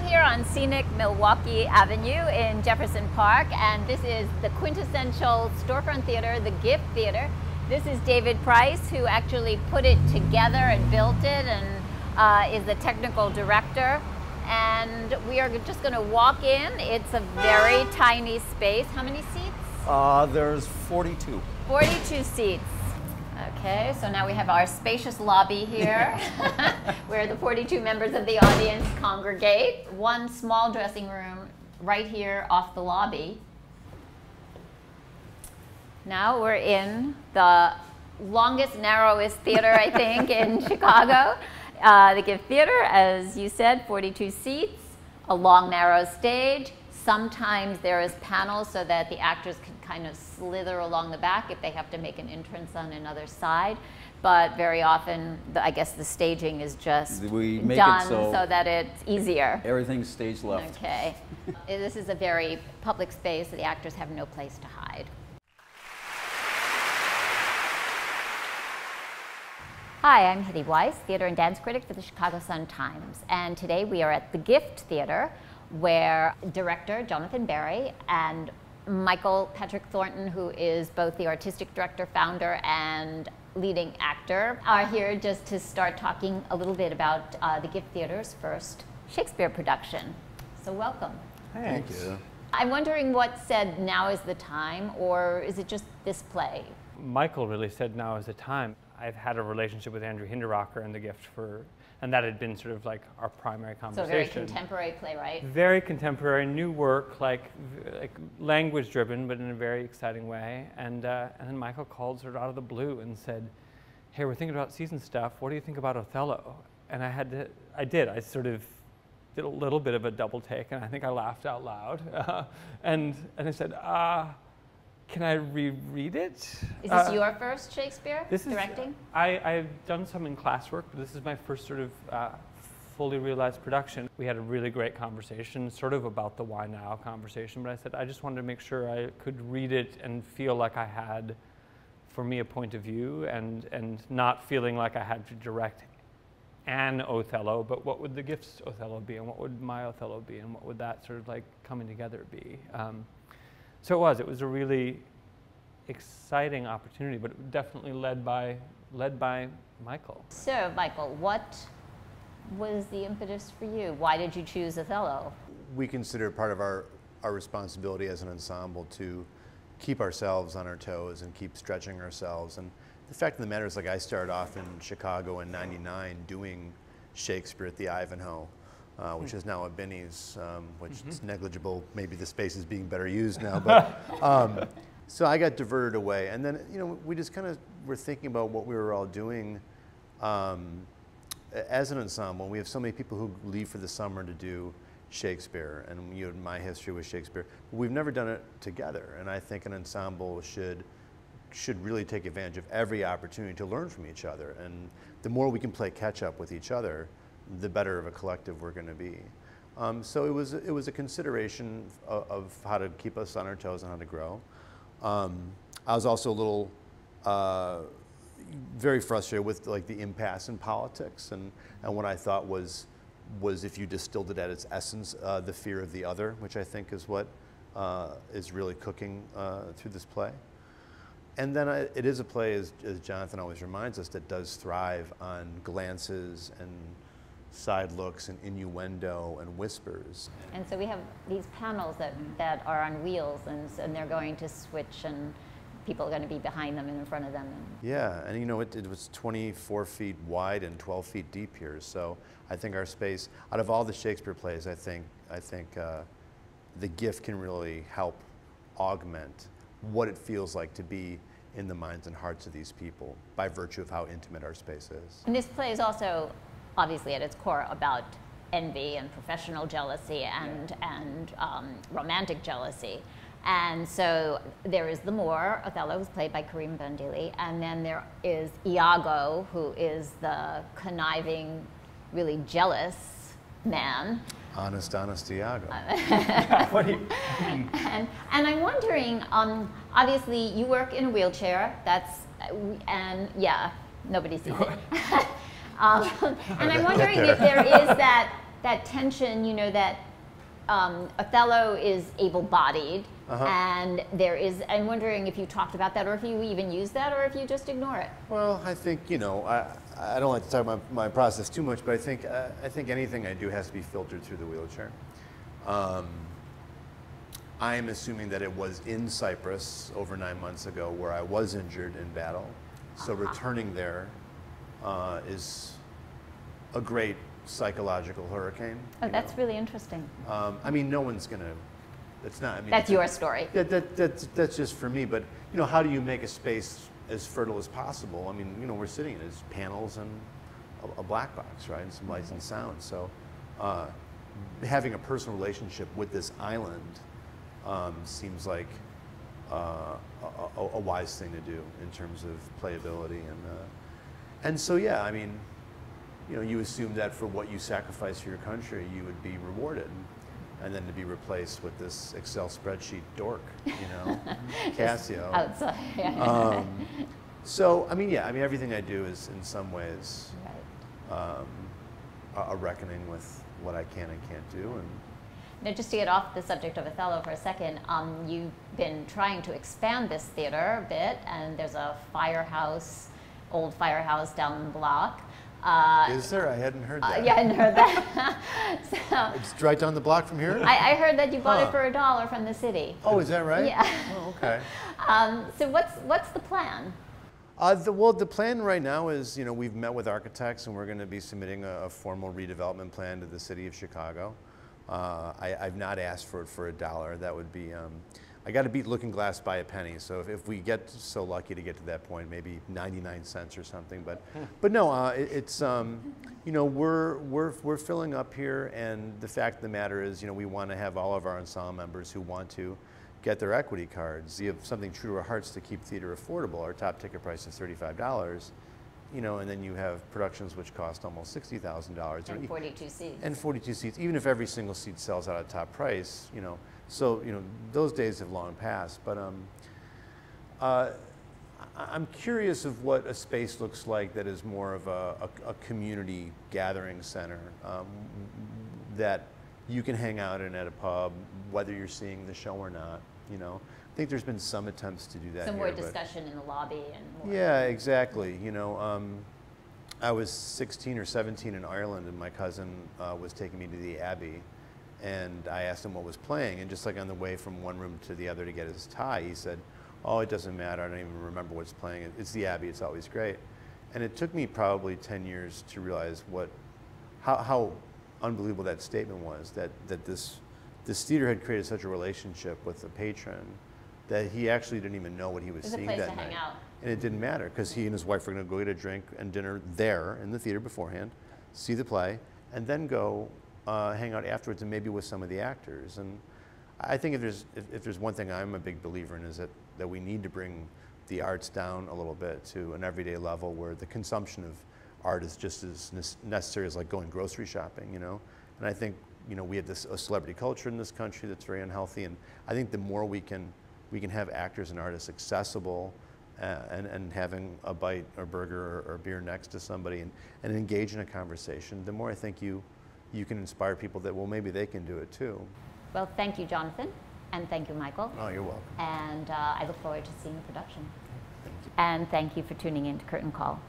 out here on scenic Milwaukee Avenue in Jefferson Park, and this is the quintessential storefront theater, the Gift Theater. This is David Price, who actually put it together and built it and uh, is the technical director. And we are just going to walk in. It's a very tiny space. How many seats? Uh, there's 42. 42 seats. Okay, so now we have our spacious lobby here where the 42 members of the audience congregate. One small dressing room right here off the lobby. Now we're in the longest, narrowest theater, I think, in Chicago. Uh, the Gift Theater, as you said, 42 seats, a long, narrow stage, Sometimes there is panels so that the actors can kind of slither along the back if they have to make an entrance on another side. But very often, the, I guess the staging is just we make done it so, so that it's easier. Everything's stage left. Okay. this is a very public space. So The actors have no place to hide. Hi, I'm Hedy Weiss, theater and dance critic for the Chicago Sun-Times. And today we are at the Gift Theater, where director Jonathan Berry and Michael Patrick Thornton, who is both the artistic director, founder, and leading actor, are here just to start talking a little bit about uh, the Gift Theater's first Shakespeare production. So welcome. Thanks. Thank you. I'm wondering what said now is the time, or is it just this play? Michael really said now is the time. I've had a relationship with Andrew Hinderaker and the Gift for and that had been sort of like our primary conversation. So very contemporary playwright. Very contemporary, new work, like like language driven, but in a very exciting way. And uh, and then Michael called sort of out of the blue and said, "Hey, we're thinking about season stuff. What do you think about Othello?" And I had to, I did, I sort of did a little bit of a double take, and I think I laughed out loud. Uh, and and I said, ah. Can I reread it? Is this uh, your first Shakespeare this directing? Is, I, I've done some in classwork, but this is my first sort of uh, fully realized production. We had a really great conversation, sort of about the why now conversation, but I said I just wanted to make sure I could read it and feel like I had, for me, a point of view and, and not feeling like I had to direct an Othello, but what would the gifts Othello be and what would my Othello be and what would that sort of like coming together be? Um, so it was. It was a really exciting opportunity, but definitely led by led by Michael. So, Michael, what was the impetus for you? Why did you choose Othello? We consider part of our our responsibility as an ensemble to keep ourselves on our toes and keep stretching ourselves. And the fact of the matter is, like I started off in Chicago in '99 doing Shakespeare at the Ivanhoe uh, which is now a Binny's, um, which mm-hmm. is negligible. Maybe the space is being better used now. But um, so I got diverted away, and then you know we just kind of were thinking about what we were all doing um, as an ensemble. We have so many people who leave for the summer to do Shakespeare, and you know, my history with Shakespeare. We've never done it together, and I think an ensemble should should really take advantage of every opportunity to learn from each other. And the more we can play catch up with each other, the better of a collective we're going to be. Um, so it was, it was a consideration of, of, how to keep us on our toes and how to grow. Um, I was also a little uh, very frustrated with like the impasse in politics and, and what I thought was, was if you distilled it at its essence, uh, the fear of the other, which I think is what uh, is really cooking uh, through this play. And then I, it is a play, as, as Jonathan always reminds us, that does thrive on glances and side looks and innuendo and whispers. And so we have these panels that, that are on wheels and, and they're going to switch and people are going to be behind them and in front of them. yeah, and you know, it, it, was 24 feet wide and 12 feet deep here. So I think our space, out of all the Shakespeare plays, I think, I think uh, the gift can really help augment what it feels like to be in the minds and hearts of these people by virtue of how intimate our space is. And this play is also obviously at its core about envy and professional jealousy and, and um, romantic jealousy. And so there is the Moor, Othello, who's played by Kareem Bandealy, and then there is Iago, who is the conniving, really jealous man. Honest, honest Iago. What do you and, and I'm wondering, um, obviously, you work in a wheelchair. That's, and yeah, nobody sees it. Um, and I'm wondering if there is that that tension, you know, that um, Othello is able-bodied, Uh-huh. and there is. I'm wondering if you talked about that, or if you even use that, or if you just ignore it. Well, I think you know I, I don't like to talk about my process too much, but I think uh, I think anything I do has to be filtered through the wheelchair. Um, I am assuming that it was in Cyprus over nine months ago where I was injured in battle, so returning there uh, is a great psychological hurricane. Oh, that's know. really interesting. Um, I mean, no one's gonna. It's not. I mean, That's your story. that, that, that's, that's just for me, but you know, how do you make a space as fertile as possible? I mean, you know, we're sitting in as panels and a, a black box, right, and some lights and sound. So, uh, having a personal relationship with this island um, seems like uh, a, a, a wise thing to do in terms of playability and uh, and so yeah, I mean, you know, you assume that for what you sacrifice for your country, you would be rewarded. And then to be replaced with this Excel spreadsheet dork, you know, Cassio. Outside. Yeah. Um, so, I mean, yeah, I mean, everything I do is in some ways right. um, a, a reckoning with what I can and can't do. And Now, just to get off the subject of Othello for a second, um, you've been trying to expand this theater a bit, and there's a firehouse, old firehouse down the block. Uh, is there? I hadn't heard uh, that. yeah, I hadn't heard that. so, It's right down the block from here? I, I heard that you bought it for a dollar from the city. oh, is that right? Yeah. Oh, okay. Um, so what's what's the plan? Uh, the, well, the plan right now is, you know, we've met with architects and we're going to be submitting a, a formal redevelopment plan to the city of Chicago. Uh, I, I've not asked for it for a dollar. That would be, um, I got to beat Looking Glass by a penny. So if, if we get so lucky to get to that point, maybe 99 cents or something. But, but no, uh, it, it's, um, you know, we're, we're, we're filling up here. And the fact of the matter is, you know, we want to have all of our ensemble members who want to get their equity cards. You have something true to our hearts to keep theater affordable. Our top ticket price is thirty-five dollars, you know, and then you have productions which cost almost sixty thousand dollars. And 42 seats. And 42 seats, even if every single seat sells out at a top price, you know. So, you know, those days have long passed. But um, uh, I'm curious of what a space looks like that is more of a, a, a community gathering center um, that you can hang out in at a pub, whether you're seeing the show or not. You know, I think there's been some attempts to do that. Some here, more discussion in the lobby and more. yeah, exactly. You know, um, I was 16 or 17 in Ireland, and my cousin uh, was taking me to the Abbey, and I asked him what was playing, and just like on the way from one room to the other to get his tie, he said, "Oh, it doesn't matter. I don't even remember what's playing. It's the Abbey. It's always great." And it took me probably 10 years to realize what, how, how unbelievable that statement was. That that this this theater had created such a relationship with the patron that he actually didn't even know what he was was seeing that night. And it didn't matter because he and his wife were going to go get a drink and dinner there in the theater beforehand, see the play, and then go uh, hang out afterwards and maybe with some of the actors. And I think if there's if, if there's one thing I'm a big believer in is that that we need to bring the arts down a little bit to an everyday level where the consumption of art is just as necessary as like going grocery shopping, you know. And I think you know we have this a celebrity culture in this country that's very unhealthy, and I think the more we can we can have actors and artists accessible uh, and, and having a bite or burger or, or beer next to somebody and, and engage in a conversation, the more I think you, you can inspire people that, well, maybe they can do it too. Well, thank you, Jonathan, and thank you, Michael. Oh, you're welcome. And uh, I look forward to seeing the production. Thank you. And thank you for tuning in to Curtain Call.